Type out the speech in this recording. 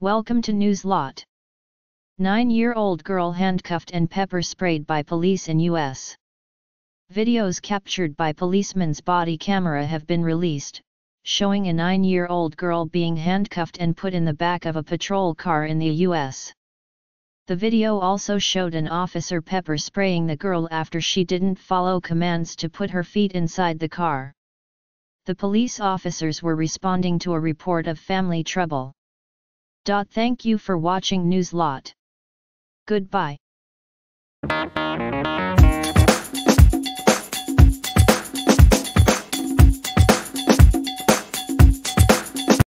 Welcome to Newslot. Nine-year-old girl handcuffed and pepper sprayed by police in U.S. Videos captured by policeman's body camera have been released, showing a nine-year-old girl being handcuffed and put in the back of a patrol car in the U.S. The video also showed an officer pepper spraying the girl after she didn't follow commands to put her feet inside the car. The police officers were responding to a report of family trouble. Thank you for watching Newslot. Goodbye.